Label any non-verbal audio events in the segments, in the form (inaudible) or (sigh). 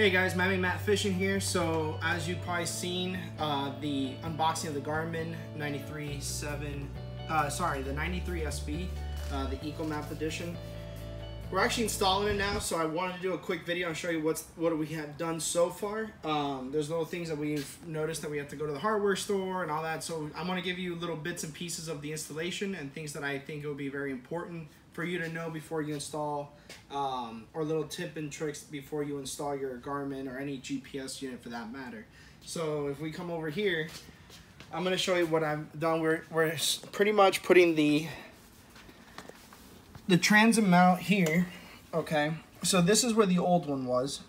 Hey guys, Miami Matt Fishing here. So as you've probably seen, uh, the unboxing of the Garmin 93.7, uh, sorry, the 93 SV, uh, the Echomap edition. We're actually installing it now, so I wanted to do a quick video and show you what's what we have done so far. Um, there's little things that we've noticed that we have to go to the hardware store and all that. So I'm to give you little bits and pieces of the installation and things that I think will be very important for you to know before you install, um, or little tip and tricks before you install your Garmin or any GPS unit for that matter. So if we come over here, I'm to show you what I've done. We're, we're pretty much putting the the transom mount here, okay, so this is where the old one was,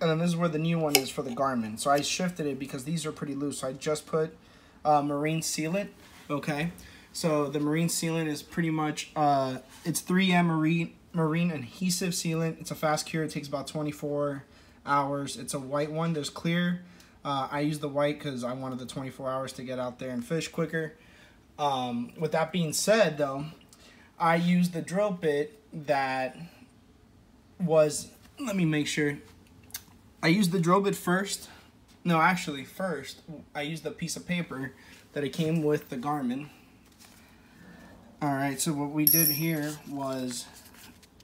and then this is where the new one is for the Garmin. So I shifted it because these are pretty loose. So I just put uh, marine sealant, okay. So the marine sealant is pretty much, uh, it's 3M marine, marine adhesive sealant. It's a fast cure. It takes about 24 hours. It's a white one. There's clear. Uh, I use the white because I wanted the 24 hours to get out there and fish quicker. Um, with that being said, though, I used the drill bit that was, let me make sure. I used the drill bit first. No, actually, first, I used the piece of paper that it came with the Garmin. Alright, so what we did here was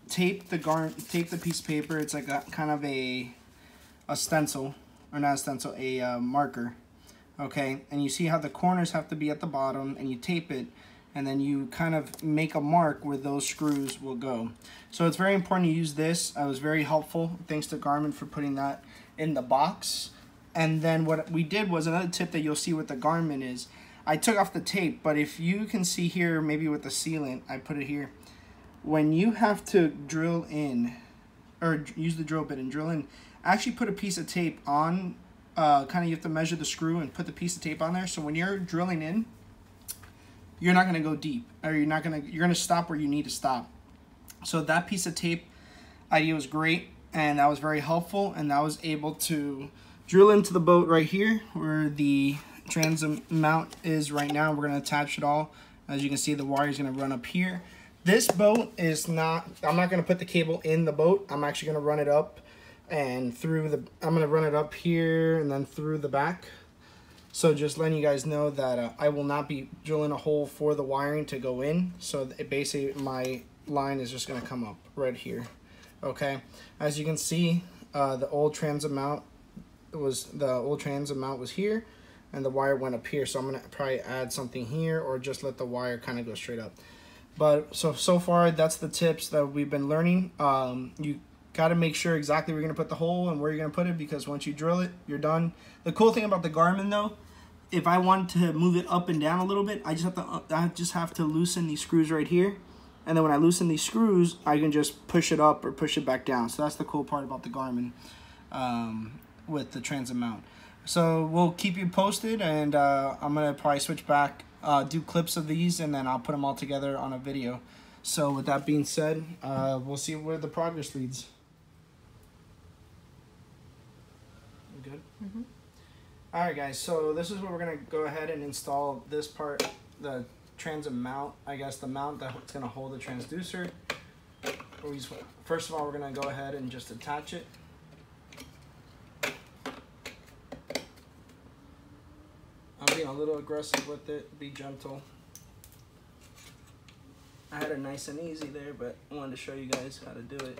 tape the gar tape the piece of paper. It's like a kind of a a stencil, or not a stencil, a uh, marker. Okay, and you see how the corners have to be at the bottom, and you tape it and then you kind of make a mark where those screws will go. So it's very important to use this. I was very helpful. Thanks to Garmin for putting that in the box. And then what we did was another tip that you'll see with the Garmin is I took off the tape, but if you can see here, maybe with the sealant, I put it here. When you have to drill in, or use the drill bit and drill in, actually put a piece of tape on, uh, kind of you have to measure the screw and put the piece of tape on there. So when you're drilling in, you're not going to go deep or you're not to you're going to stop where you need to stop so that piece of tape idea was great and that was very helpful and I was able to drill into the boat right here where the transom mount is right now we're going to attach it all as you can see the wire is going to run up here this boat is not I'm not going to put the cable in the boat I'm actually going to run it up and through the I'm going to run it up here and then through the back so just letting you guys know that uh, I will not be drilling a hole for the wiring to go in. So it basically my line is just going to come up right here. Okay. As you can see, uh, the old transom mount was the old transom mount was here and the wire went up here. So I'm to probably add something here or just let the wire kind of go straight up. But so, so far that's the tips that we've been learning. Um, you got to make sure exactly where you're going to put the hole and where you're going to put it because once you drill it, you're done. The cool thing about the Garmin though if I want to move it up and down a little bit, I just have to I just have to loosen these screws right here. And then when I loosen these screws, I can just push it up or push it back down. So that's the cool part about the Garmin um, with the transom mount. So we'll keep you posted, and uh, I'm going to probably switch back, uh, do clips of these, and then I'll put them all together on a video. So with that being said, uh, we'll see where the progress leads. Good? Mm -hmm. Alright guys, so this is where we're going to go ahead and install this part, the transom mount, I guess the mount that's going to hold the transducer. First of all, we're going to go ahead and just attach it. Being a little aggressive with it, be gentle. I had it nice and easy there, but I wanted to show you guys how to do it.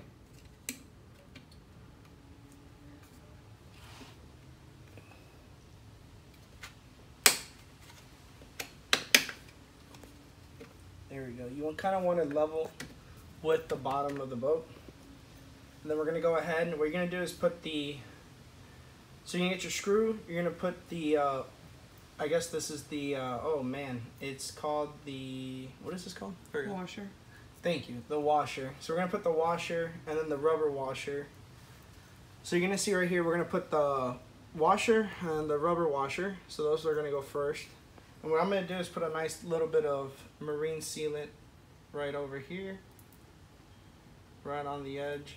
There we go. You kind of want to level with the bottom of the boat. And then we're going to go ahead and what you're going to do is put the, so you get your screw, you're going to put the, uh, I guess this is the, uh, oh man, it's called the, what is this called? Washer. Thank you, the washer. So we're to put the washer and then the rubber washer. So you're to see right here, we're going to put the washer and the rubber washer. So those are going to go first. And what I'm going to do is put a nice little bit of marine sealant right over here. Right on the edge.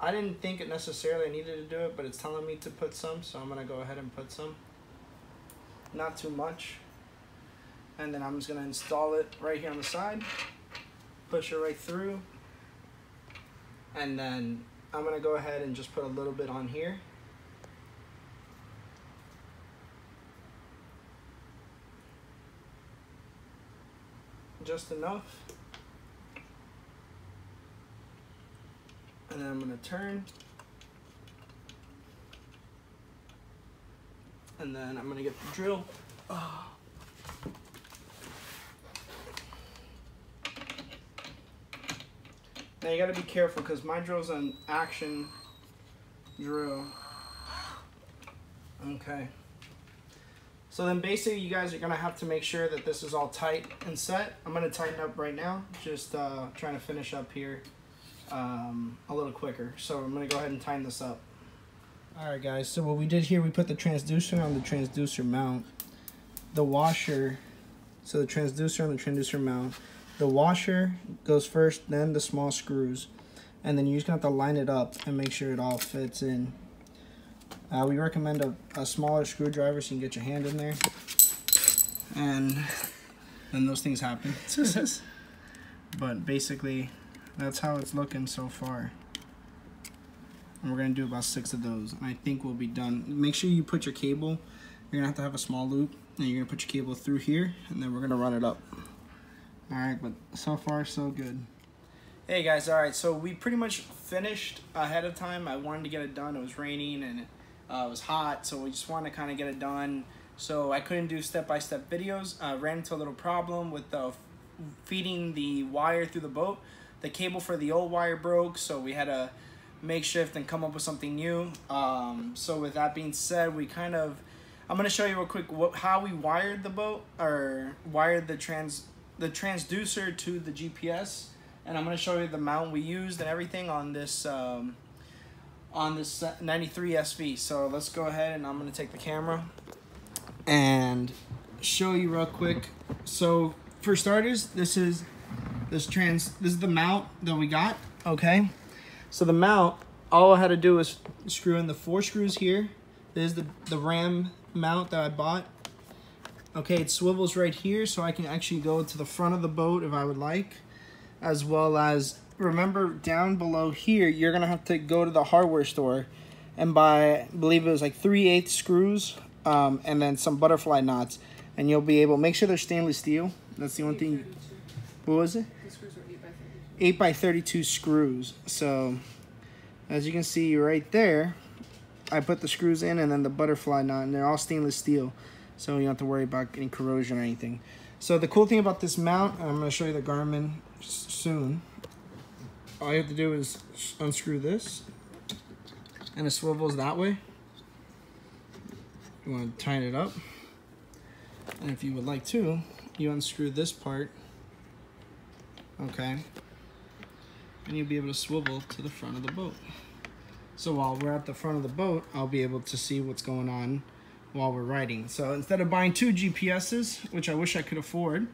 I didn't think it necessarily needed to do it, but it's telling me to put some, so I'm going to go ahead and put some. Not too much. And then I'm just going to install it right here on the side. Push it right through. And then I'm gonna go ahead and just put a little bit on here. Just enough. And then I'm gonna turn. And then I'm gonna get the drill. Oh. Now you gotta be careful because my drill's an action drill. Okay. So then basically you guys are gonna have to make sure that this is all tight and set. I'm gonna tighten up right now, just uh, trying to finish up here um, a little quicker. So I'm gonna go ahead and tighten this up. Alright guys, so what we did here, we put the transducer on the transducer mount. The washer, so the transducer on the transducer mount. The washer goes first, then the small screws. And then you're just gonna have to line it up and make sure it all fits in. Uh, we recommend a, a smaller screwdriver so you can get your hand in there. And then those things happen. (laughs) but basically, that's how it's looking so far. And we're gonna do about six of those. And I think we'll be done. Make sure you put your cable, you're gonna have to have a small loop, and you're gonna put your cable through here, and then we're gonna run it up. All right, but so far so good. Hey guys, all right, so we pretty much finished ahead of time. I wanted to get it done. It was raining and uh, it was hot, so we just wanted to kind of get it done. So I couldn't do step-by-step -step videos. I ran into a little problem with the feeding the wire through the boat. The cable for the old wire broke, so we had to makeshift and come up with something new. Um, so with that being said, we kind of, I'm going to show you real quick what, how we wired the boat, or wired the trans the transducer to the GPS and I'm going to show you the mount we used and everything on this um, on this 93 SV. So let's go ahead and I'm going to take the camera and show you real quick. So for starters, this is this trans this is the mount that we got, okay? So the mount all I had to do was screw in the four screws here. This is the the ram mount that I bought Okay, it swivels right here so I can actually go to the front of the boat if I would like. As well as, remember down below here, you're to have to go to the hardware store and buy, I believe it was like 3 8 screws um, and then some butterfly knots. And you'll be able, make sure they're stainless steel. That's the only thing. What was it? 8 by 32 screws. So, as you can see right there, I put the screws in and then the butterfly knot, and they're all stainless steel so you don't have to worry about any corrosion or anything. So the cool thing about this mount, I'm going to show you the Garmin soon. All you have to do is unscrew this, and it swivels that way. You want to tighten it up, and if you would like to, you unscrew this part, okay, and you'll be able to swivel to the front of the boat. So while we're at the front of the boat, I'll be able to see what's going on while we're riding. So instead of buying two GPSs, which I wish I could afford,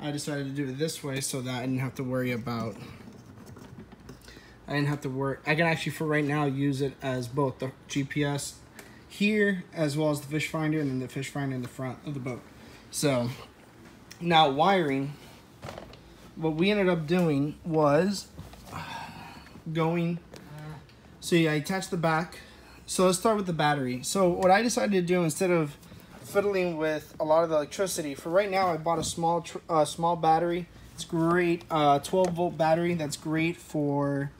I decided to do it this way so that I didn't have to worry about, I didn't have to work. I can actually for right now use it as both the GPS here as well as the fish finder and then the fish finder in the front of the boat. So now wiring, what we ended up doing was going, so yeah, I attached the back so let's start with the battery. So what I decided to do instead of fiddling with a lot of the electricity, for right now I bought a small uh, small battery. It's great, uh, 12 volt battery. That's great for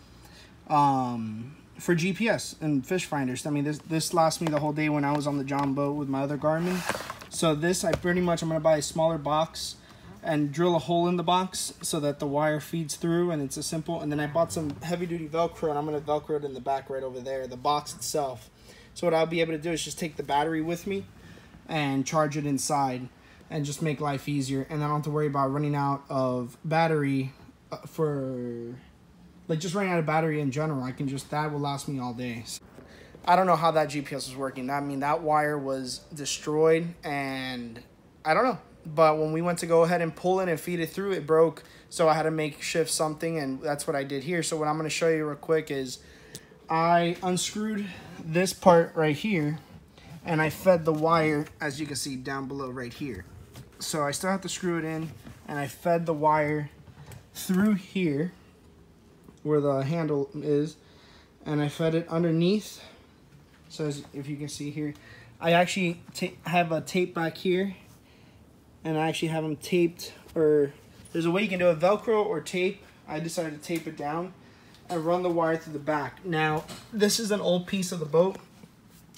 um, for GPS and fish finders. I mean, this this lasts me the whole day when I was on the John boat with my other Garmin. So this, I pretty much, I'm gonna buy a smaller box and drill a hole in the box so that the wire feeds through and it's a simple and then I bought some heavy duty velcro and I'm to velcro it in the back right over there the box itself. So what I'll be able to do is just take the battery with me and charge it inside and just make life easier and I don't have to worry about running out of battery uh, for like just running out of battery in general. I can just that will last me all day. I don't know how that GPS was working. I mean that wire was destroyed and I don't know but when we went to go ahead and pull it and feed it through, it broke. So I had to make shift something, and that's what I did here. So what I'm going to show you real quick is I unscrewed this part right here, and I fed the wire, as you can see down below right here. So I still have to screw it in, and I fed the wire through here, where the handle is, and I fed it underneath. So as, if you can see here, I actually have a tape back here, and I actually have them taped, or there's a way you can do a Velcro or tape. I decided to tape it down and run the wire through the back. Now, this is an old piece of the boat.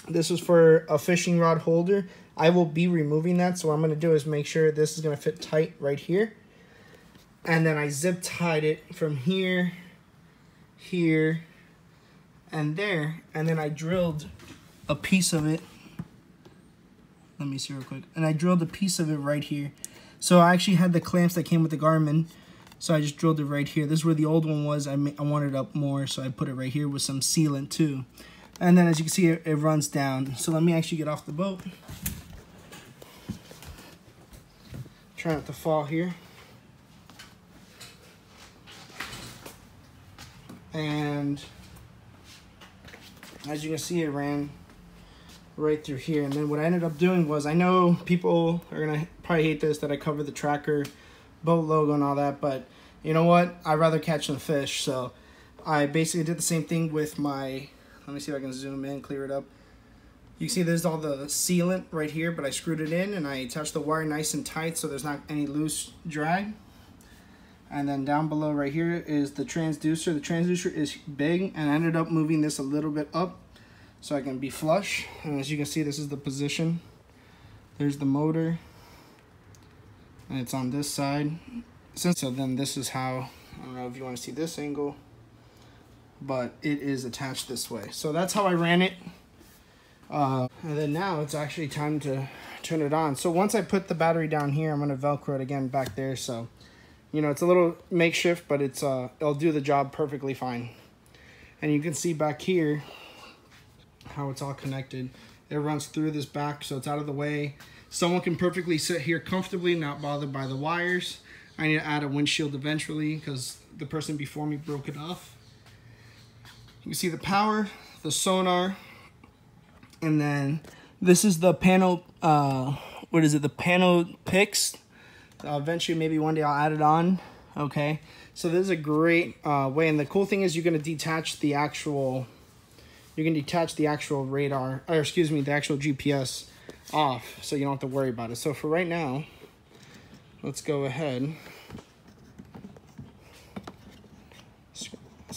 This is for a fishing rod holder. I will be removing that, so what I'm going to do is make sure this is going to fit tight right here. And then I zip tied it from here, here, and there. And then I drilled a piece of it. Let me see real quick. And I drilled a piece of it right here. So I actually had the clamps that came with the Garmin. So I just drilled it right here. This is where the old one was. I, I wanted up more, so I put it right here with some sealant too. And then as you can see, it, it runs down. So let me actually get off the boat. Try not to fall here. And as you can see, it ran right through here. And then what I ended up doing was, I know people are gonna probably hate this, that I cover the tracker, boat logo and all that, but you know what? I'd rather catch than fish. So I basically did the same thing with my, let me see if I can zoom in, clear it up. You see there's all the sealant right here, but I screwed it in and I attached the wire nice and tight so there's not any loose drag. And then down below right here is the transducer. The transducer is big and I ended up moving this a little bit up so I can be flush. And as you can see, this is the position. There's the motor and it's on this side. So then this is how, I don't know if you want to see this angle, but it is attached this way. So that's how I ran it. Uh, and then now it's actually time to turn it on. So once I put the battery down here, I'm gonna Velcro it again back there. So, you know, it's a little makeshift, but it's uh, it'll do the job perfectly fine. And you can see back here how it's all connected. It runs through this back, so it's out of the way. Someone can perfectly sit here comfortably, not bothered by the wires. I need to add a windshield eventually because the person before me broke it off. You can see the power, the sonar, and then this is the panel, uh, what is it, the panel picks. Uh, eventually, maybe one day I'll add it on, okay? So this is a great uh, way, and the cool thing is you're gonna detach the actual, you can detach the actual radar, or excuse me, the actual GPS off, so you don't have to worry about it. So for right now, let's go ahead.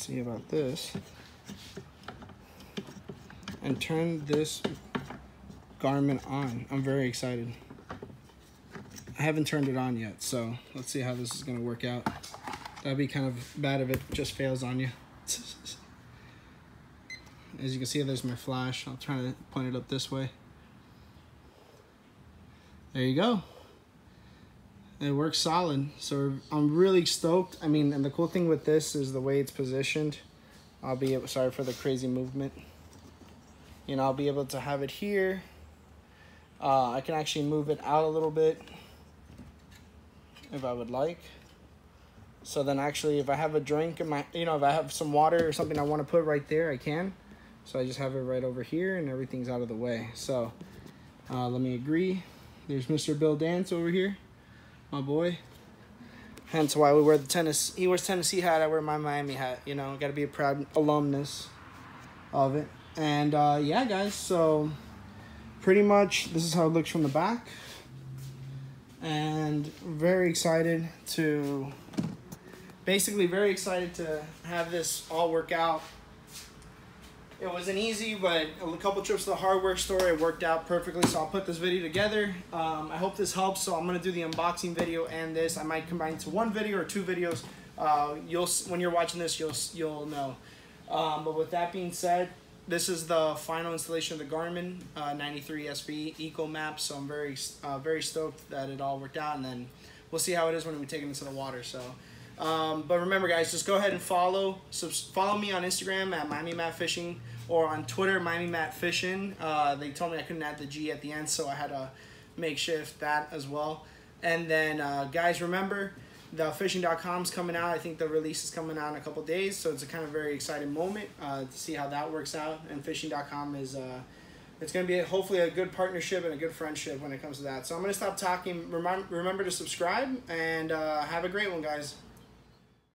see about this and turn this Garmin on. I'm very excited. I haven't turned it on yet, so let's see how this is going to work out. That'd be kind of bad if it just fails on you. (laughs) As you can see, there's my flash. I'll try to point it up this way. There you go. It works solid. So I'm really stoked. I mean, and the cool thing with this is the way it's positioned. I'll be sorry for the crazy movement you know, I'll be able to have it here. Uh, I can actually move it out a little bit if I would like. So then actually if I have a drink in my, you know, if I have some water or something I want to put right there, I can. So I just have it right over here and everything's out of the way. So uh, let me agree. There's Mr. Bill Dance over here, my boy. Hence why we wear the tennis. He wears Tennessee hat. I wear my Miami hat. You know, got to be a proud alumnus of it. And uh, yeah, guys, so pretty much this is how it looks from the back. And very excited to, basically very excited to have this all work out. It wasn't easy, but a couple trips to the hardware store, it worked out perfectly. So I'll put this video together. Um, I hope this helps. So I'm gonna do the unboxing video and this. I might combine into one video or two videos. Uh, you'll when you're watching this, you'll you'll know. Um, but with that being said, this is the final installation of the Garmin uh, 93 SV Echomap, so I'm very uh, very stoked that it all worked out, and then we'll see how it is when we take it into the water. So, um, but remember, guys, just go ahead and follow follow me on Instagram at Miami Matt Fishing or on Twitter Miami Matt Fishing. Uh, they told me I couldn't add the G at the end, so I had to makeshift that as well. And then, uh, guys, remember the fishing.com is coming out. I think the release is coming out in a couple days, so it's a kind of very exciting moment uh, to see how that works out. And fishing.com is uh, it's going to be hopefully a good partnership and a good friendship when it comes to that. So I'm going to stop talking. Remember, remember to subscribe and uh, have a great one, guys.